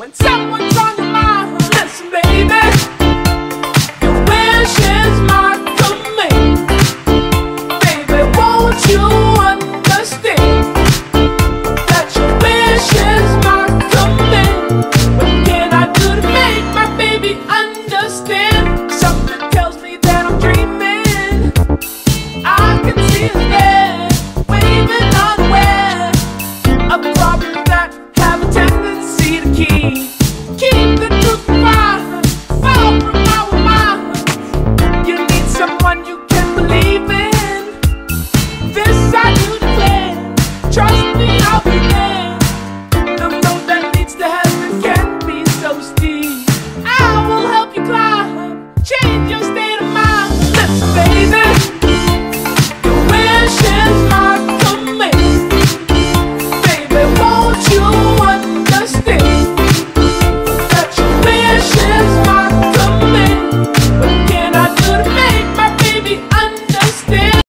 when someone Trust me, I'll be there.